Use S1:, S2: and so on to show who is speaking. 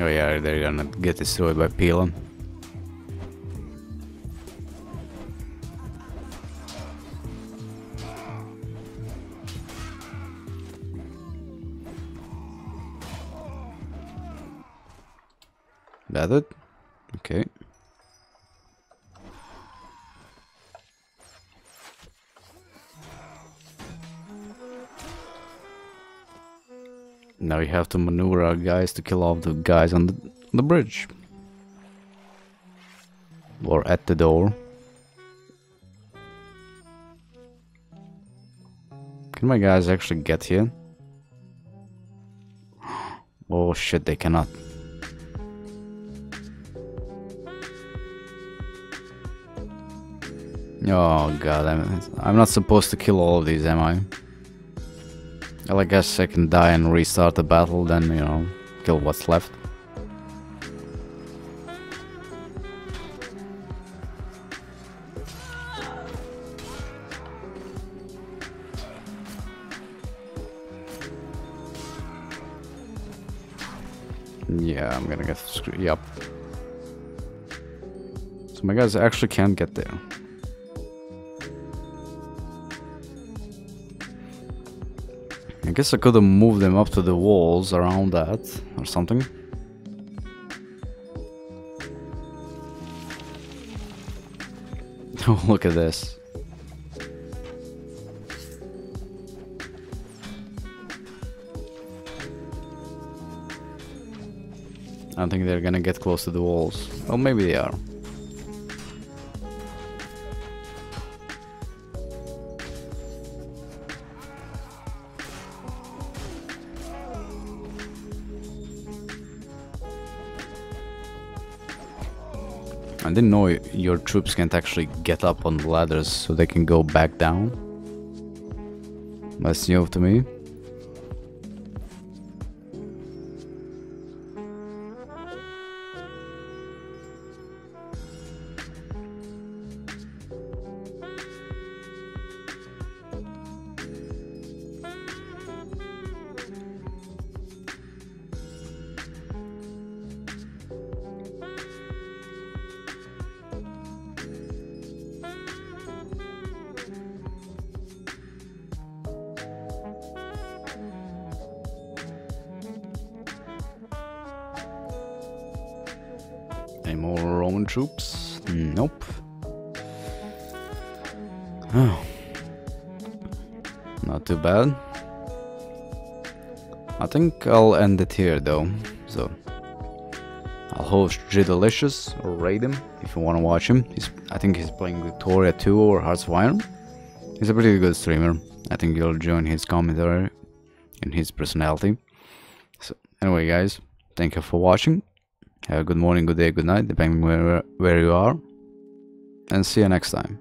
S1: Oh yeah, they're gonna get destroyed by Pila. That it? Okay. Now you have to maneuver our guys to kill off the guys on the, the bridge. Or at the door. Can my guys actually get here? Oh shit, they cannot. Oh god, I'm, I'm not supposed to kill all of these, am I? Well, I guess I can die and restart the battle, then, you know, kill what's left. Yeah, I'm gonna get screwed. Yep. So my guys actually can't get there. Guess I could have moved them up to the walls around that or something. Oh, look at this. I don't think they're gonna get close to the walls. Well, maybe they are. I didn't know your troops can't actually get up on ladders so they can go back down. That's new to me. Any more Roman troops? Nope. Oh. Not too bad. I think I'll end it here though. So I'll host G-Delicious or raid him if you want to watch him. He's I think he's playing Victoria 2 or Hearts of Iron. He's a pretty good streamer. I think you'll join his commentary and his personality. So anyway guys, thank you for watching. Have a good morning, good day, good night, depending where, where you are. And see you next time.